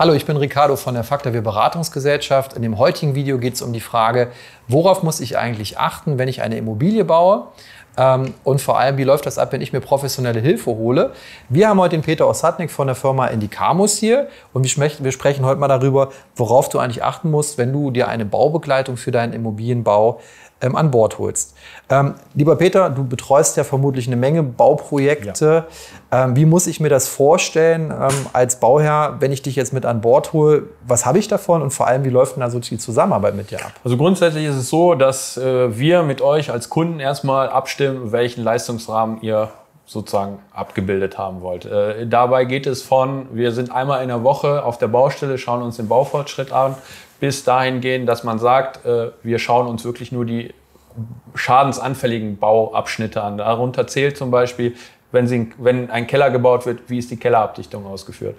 Hallo, ich bin Ricardo von der Faktor Beratungsgesellschaft. In dem heutigen Video geht es um die Frage, worauf muss ich eigentlich achten, wenn ich eine Immobilie baue? Ähm, und vor allem, wie läuft das ab, wenn ich mir professionelle Hilfe hole? Wir haben heute den Peter Osadnik von der Firma Indicamus hier und wir sprechen heute mal darüber, worauf du eigentlich achten musst, wenn du dir eine Baubegleitung für deinen Immobilienbau ähm, an Bord holst. Ähm, lieber Peter, du betreust ja vermutlich eine Menge Bauprojekte. Ja. Ähm, wie muss ich mir das vorstellen ähm, als Bauherr, wenn ich dich jetzt mit an Bord hole? Was habe ich davon und vor allem, wie läuft denn da so die Zusammenarbeit mit dir ab? Also grundsätzlich ist es so, dass äh, wir mit euch als Kunden erstmal abstimmen, welchen Leistungsrahmen ihr sozusagen abgebildet haben wollt. Äh, dabei geht es von, wir sind einmal in der Woche auf der Baustelle, schauen uns den Baufortschritt an, bis dahin gehen, dass man sagt, äh, wir schauen uns wirklich nur die schadensanfälligen Bauabschnitte an. Darunter zählt zum Beispiel, wenn, sie, wenn ein Keller gebaut wird, wie ist die Kellerabdichtung ausgeführt.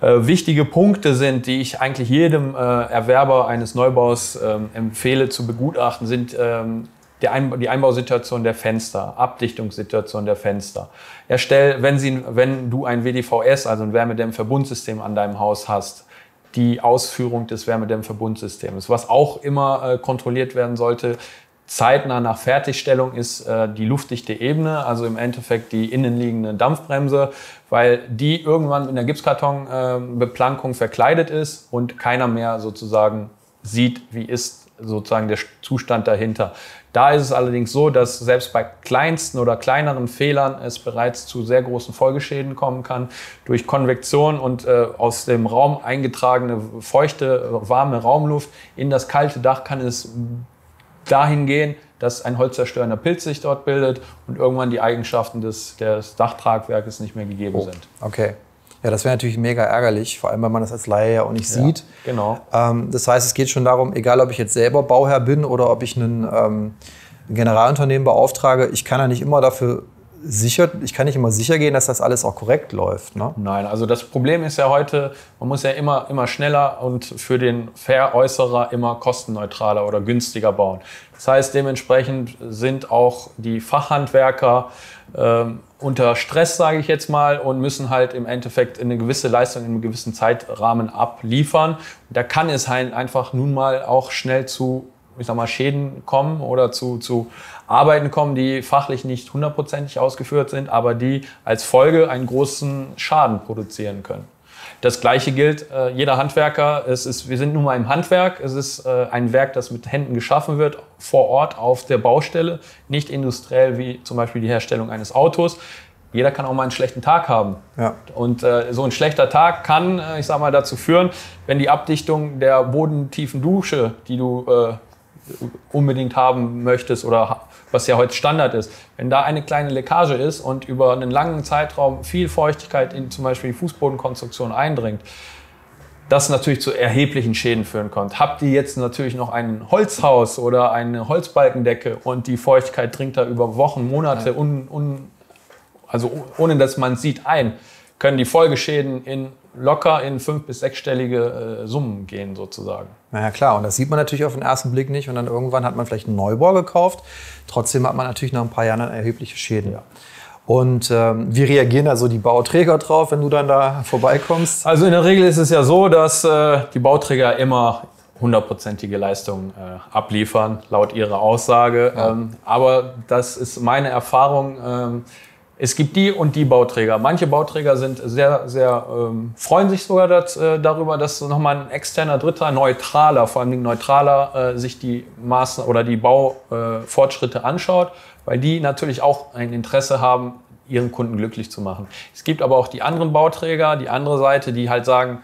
Äh, wichtige Punkte sind, die ich eigentlich jedem äh, Erwerber eines Neubaus ähm, empfehle zu begutachten, sind ähm, die, Einbau, die Einbausituation der Fenster, Abdichtungssituation der Fenster. Erstell, wenn, sie, wenn du ein WDVS, also ein Wärmedämmverbundsystem an deinem Haus hast, die Ausführung des Wärmedämmverbundsystems. Was auch immer äh, kontrolliert werden sollte, zeitnah nach Fertigstellung ist äh, die luftdichte Ebene, also im Endeffekt die innenliegende Dampfbremse, weil die irgendwann in der Gipskartonbeplankung äh, verkleidet ist und keiner mehr sozusagen sieht, wie ist sozusagen der Zustand dahinter. Da ist es allerdings so, dass selbst bei kleinsten oder kleineren Fehlern es bereits zu sehr großen Folgeschäden kommen kann. Durch Konvektion und äh, aus dem Raum eingetragene feuchte, warme Raumluft in das kalte Dach kann es dahin gehen, dass ein holzzerstörender Pilz sich dort bildet und irgendwann die Eigenschaften des, des Dachtragwerkes nicht mehr gegeben oh, sind. Okay. Ja, das wäre natürlich mega ärgerlich, vor allem, wenn man das als Laie ja auch nicht sieht. Ja, genau. Ähm, das heißt, es geht schon darum, egal ob ich jetzt selber Bauherr bin oder ob ich einen ähm, Generalunternehmen beauftrage, ich kann ja nicht immer dafür sicher, ich kann nicht immer sicher gehen, dass das alles auch korrekt läuft. Ne? Nein, also das Problem ist ja heute, man muss ja immer, immer schneller und für den Veräußerer immer kostenneutraler oder günstiger bauen. Das heißt, dementsprechend sind auch die Fachhandwerker ähm, unter Stress, sage ich jetzt mal, und müssen halt im Endeffekt eine gewisse Leistung in einem gewissen Zeitrahmen abliefern. Da kann es halt einfach nun mal auch schnell zu, ich sag mal, Schäden kommen oder zu, zu Arbeiten kommen, die fachlich nicht hundertprozentig ausgeführt sind, aber die als Folge einen großen Schaden produzieren können. Das Gleiche gilt, äh, jeder Handwerker, es ist, wir sind nun mal im Handwerk, es ist äh, ein Werk, das mit Händen geschaffen wird, vor Ort auf der Baustelle, nicht industriell wie zum Beispiel die Herstellung eines Autos. Jeder kann auch mal einen schlechten Tag haben. Ja. Und äh, so ein schlechter Tag kann, äh, ich sag mal, dazu führen, wenn die Abdichtung der bodentiefen Dusche, die du äh, unbedingt haben möchtest oder was ja heute Standard ist, wenn da eine kleine Leckage ist und über einen langen Zeitraum viel Feuchtigkeit in zum Beispiel die Fußbodenkonstruktion eindringt, das natürlich zu erheblichen Schäden führen kann. Habt ihr jetzt natürlich noch ein Holzhaus oder eine Holzbalkendecke und die Feuchtigkeit dringt da über Wochen, Monate, un, un, also ohne dass man es sieht, ein, können die Folgeschäden in locker in fünf- bis sechsstellige äh, Summen gehen sozusagen. Naja klar, und das sieht man natürlich auf den ersten Blick nicht. Und dann irgendwann hat man vielleicht einen Neubau gekauft. Trotzdem hat man natürlich nach ein paar Jahren erhebliche Schäden. Ja. Und ähm, wie reagieren also die Bauträger drauf, wenn du dann da vorbeikommst? Also in der Regel ist es ja so, dass äh, die Bauträger immer hundertprozentige Leistungen äh, abliefern, laut ihrer Aussage. Ja. Ähm, aber das ist meine Erfahrung. Ähm, es gibt die und die Bauträger. Manche Bauträger sind sehr, sehr ähm, freuen sich sogar das, äh, darüber, dass nochmal ein externer Dritter, neutraler, vor allem neutraler, äh, sich die Maßen oder die Baufortschritte äh, anschaut, weil die natürlich auch ein Interesse haben, ihren Kunden glücklich zu machen. Es gibt aber auch die anderen Bauträger, die andere Seite, die halt sagen,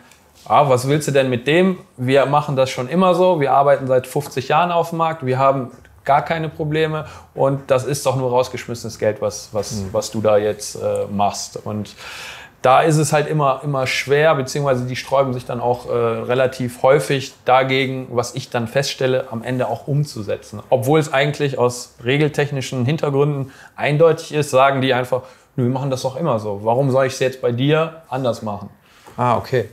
ah, was willst du denn mit dem? Wir machen das schon immer so, wir arbeiten seit 50 Jahren auf dem Markt, wir haben gar keine Probleme und das ist doch nur rausgeschmissenes Geld, was, was, mhm. was du da jetzt äh, machst. Und da ist es halt immer, immer schwer, beziehungsweise die sträuben sich dann auch äh, relativ häufig dagegen, was ich dann feststelle, am Ende auch umzusetzen. Obwohl es eigentlich aus regeltechnischen Hintergründen eindeutig ist, sagen die einfach, wir machen das doch immer so. Warum soll ich es jetzt bei dir anders machen? Ah, okay.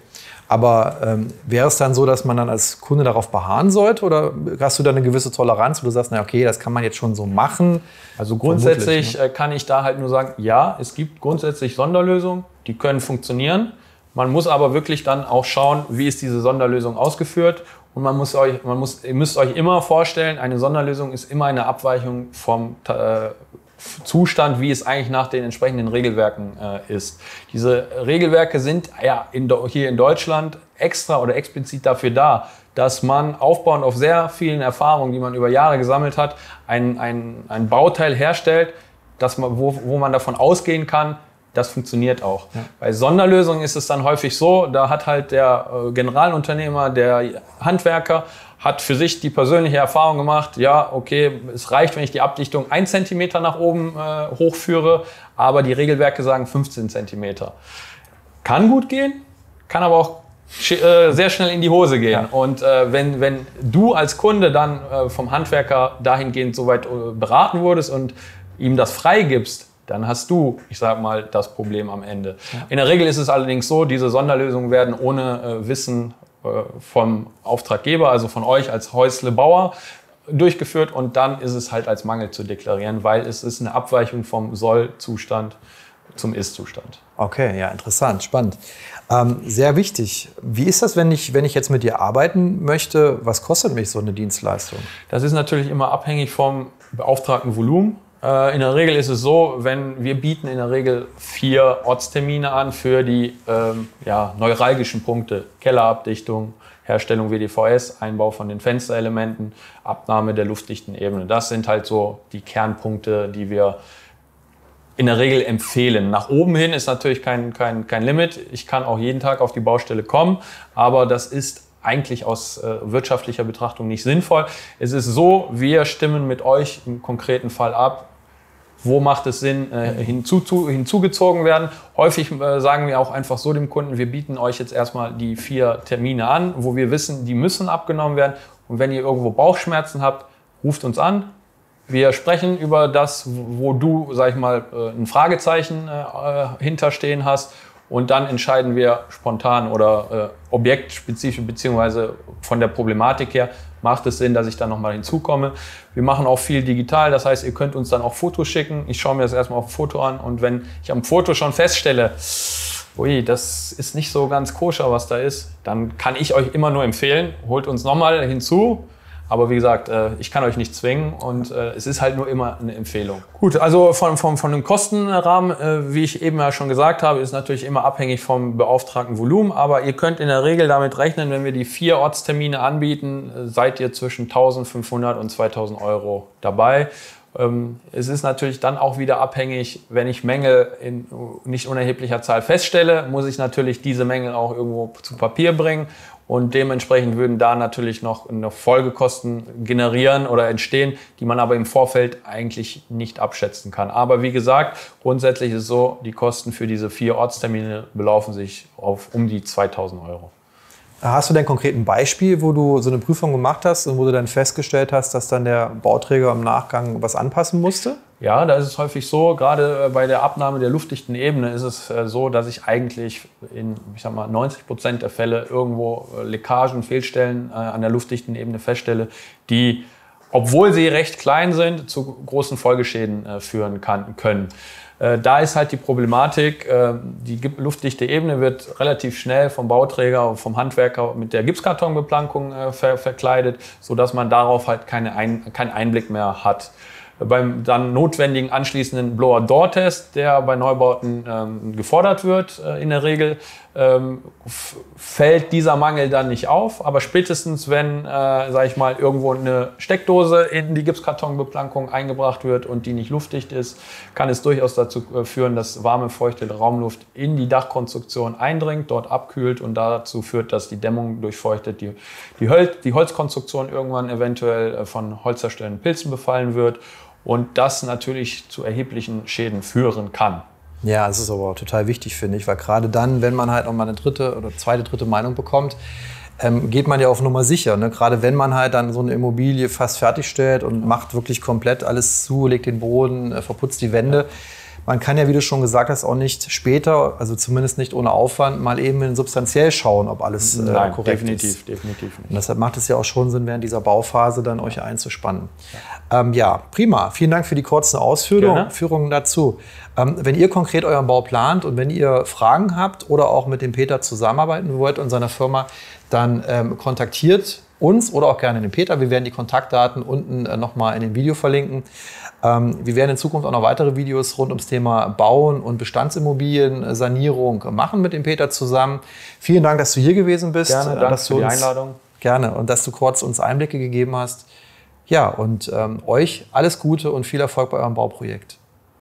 Aber ähm, wäre es dann so, dass man dann als Kunde darauf beharren sollte oder hast du da eine gewisse Toleranz, wo du sagst, na okay, das kann man jetzt schon so machen? Also grundsätzlich ne? Äh, kann ich da halt nur sagen, ja, es gibt grundsätzlich Sonderlösungen, die können funktionieren. Man muss aber wirklich dann auch schauen, wie ist diese Sonderlösung ausgeführt. Und man muss euch, man muss, ihr müsst euch immer vorstellen, eine Sonderlösung ist immer eine Abweichung vom äh, Zustand, wie es eigentlich nach den entsprechenden Regelwerken äh, ist. Diese Regelwerke sind ja in, hier in Deutschland extra oder explizit dafür da, dass man aufbauend auf sehr vielen Erfahrungen, die man über Jahre gesammelt hat, ein, ein, ein Bauteil herstellt, dass man, wo, wo man davon ausgehen kann, das funktioniert auch. Ja. Bei Sonderlösungen ist es dann häufig so, da hat halt der äh, Generalunternehmer, der Handwerker, hat für sich die persönliche Erfahrung gemacht, ja, okay, es reicht, wenn ich die Abdichtung 1 cm nach oben äh, hochführe, aber die Regelwerke sagen 15 cm. Kann gut gehen, kann aber auch äh, sehr schnell in die Hose gehen. Ja. Und äh, wenn, wenn du als Kunde dann äh, vom Handwerker dahingehend soweit äh, beraten wurdest und ihm das freigibst, dann hast du, ich sag mal, das Problem am Ende. In der Regel ist es allerdings so, diese Sonderlösungen werden ohne äh, Wissen vom Auftraggeber, also von euch als Häuslebauer, durchgeführt und dann ist es halt als Mangel zu deklarieren, weil es ist eine Abweichung vom Soll-Zustand zum Ist-Zustand. Okay, ja, interessant, spannend. Ähm, sehr wichtig. Wie ist das, wenn ich, wenn ich jetzt mit dir arbeiten möchte? Was kostet mich so eine Dienstleistung? Das ist natürlich immer abhängig vom beauftragten Volumen. Äh, in der Regel ist es so, wenn wir bieten in der Regel vier Ortstermine an für die ähm, ja, neuralgischen Punkte. Kellerabdichtung, Herstellung WDVS, Einbau von den Fensterelementen, Abnahme der luftdichten Ebene. Das sind halt so die Kernpunkte, die wir in der Regel empfehlen. Nach oben hin ist natürlich kein, kein, kein Limit. Ich kann auch jeden Tag auf die Baustelle kommen, aber das ist eigentlich aus äh, wirtschaftlicher Betrachtung nicht sinnvoll. Es ist so, wir stimmen mit euch im konkreten Fall ab, wo macht es Sinn, äh, hinzu, zu, hinzugezogen werden. Häufig äh, sagen wir auch einfach so dem Kunden, wir bieten euch jetzt erstmal die vier Termine an, wo wir wissen, die müssen abgenommen werden. Und wenn ihr irgendwo Bauchschmerzen habt, ruft uns an, wir sprechen über das, wo du, sag ich mal, äh, ein Fragezeichen äh, hinterstehen hast. Und dann entscheiden wir spontan oder äh, objektspezifisch beziehungsweise von der Problematik her, macht es Sinn, dass ich da nochmal hinzukomme. Wir machen auch viel digital, das heißt, ihr könnt uns dann auch Fotos schicken. Ich schaue mir das erstmal auf dem Foto an und wenn ich am Foto schon feststelle, ui, das ist nicht so ganz koscher, was da ist, dann kann ich euch immer nur empfehlen, holt uns nochmal hinzu aber wie gesagt, äh, ich kann euch nicht zwingen und äh, es ist halt nur immer eine Empfehlung. Gut, also von, von, von dem Kostenrahmen, äh, wie ich eben ja schon gesagt habe, ist natürlich immer abhängig vom beauftragten Volumen. Aber ihr könnt in der Regel damit rechnen, wenn wir die vier Ortstermine anbieten, seid ihr zwischen 1500 und 2000 Euro dabei. Ähm, es ist natürlich dann auch wieder abhängig, wenn ich Mängel in nicht unerheblicher Zahl feststelle, muss ich natürlich diese Mängel auch irgendwo zu Papier bringen und dementsprechend würden da natürlich noch, noch Folgekosten generieren oder entstehen, die man aber im Vorfeld eigentlich nicht abschätzen kann. Aber wie gesagt, grundsätzlich ist es so, die Kosten für diese vier Ortstermine belaufen sich auf um die 2000 Euro. Hast du denn konkret ein Beispiel, wo du so eine Prüfung gemacht hast und wo du dann festgestellt hast, dass dann der Bauträger im Nachgang was anpassen musste? Ja, da ist es häufig so, gerade äh, bei der Abnahme der luftdichten Ebene ist es äh, so, dass ich eigentlich in ich sag mal, 90 Prozent der Fälle irgendwo äh, Leckagen, Fehlstellen an der luftdichten Ebene feststelle, die, obwohl sie recht klein sind, zu großen Folgeschäden führen kann, können. Da ist halt die Problematik, die luftdichte Ebene wird relativ schnell vom Bauträger, vom Handwerker mit der Gipskartonbeplankung verkleidet, sodass man darauf halt keine Ein keinen Einblick mehr hat beim dann notwendigen anschließenden Blower-Door-Test, der bei Neubauten ähm, gefordert wird äh, in der Regel, ähm, fällt dieser Mangel dann nicht auf. Aber spätestens, wenn, äh, sage ich mal, irgendwo eine Steckdose in die Gipskartonbeplankung eingebracht wird und die nicht luftdicht ist, kann es durchaus dazu äh, führen, dass warme, feuchte Raumluft in die Dachkonstruktion eindringt, dort abkühlt und dazu führt, dass die Dämmung durchfeuchtet, die, die, Hol die Holzkonstruktion irgendwann eventuell äh, von holzerstellenden Pilzen befallen wird und das natürlich zu erheblichen Schäden führen kann. Ja, das ist aber total wichtig, finde ich, weil gerade dann, wenn man halt noch mal eine dritte oder zweite, dritte Meinung bekommt, ähm, geht man ja auf Nummer sicher. Ne? Gerade wenn man halt dann so eine Immobilie fast fertigstellt und macht wirklich komplett alles zu, legt den Boden, äh, verputzt die Wände, man kann ja, wie du schon gesagt hast, auch nicht später, also zumindest nicht ohne Aufwand, mal eben substanziell schauen, ob alles äh, Nein, korrekt definitiv, ist. definitiv nicht. Und deshalb macht es ja auch schon Sinn, während dieser Bauphase dann euch einzuspannen. Ja, ähm, ja prima. Vielen Dank für die kurzen Ausführungen Führungen dazu. Ähm, wenn ihr konkret euren Bau plant und wenn ihr Fragen habt oder auch mit dem Peter zusammenarbeiten wollt und seiner Firma, dann ähm, kontaktiert uns oder auch gerne den Peter. Wir werden die Kontaktdaten unten äh, nochmal in dem Video verlinken. Ähm, wir werden in Zukunft auch noch weitere Videos rund ums Thema Bauen und Bestandsimmobilien, äh, Sanierung machen mit dem Peter zusammen. Vielen Dank, dass du hier gewesen bist. Gerne, äh, danke dass du für die uns, Einladung. Gerne und dass du kurz uns Einblicke gegeben hast. Ja, und ähm, euch alles Gute und viel Erfolg bei eurem Bauprojekt.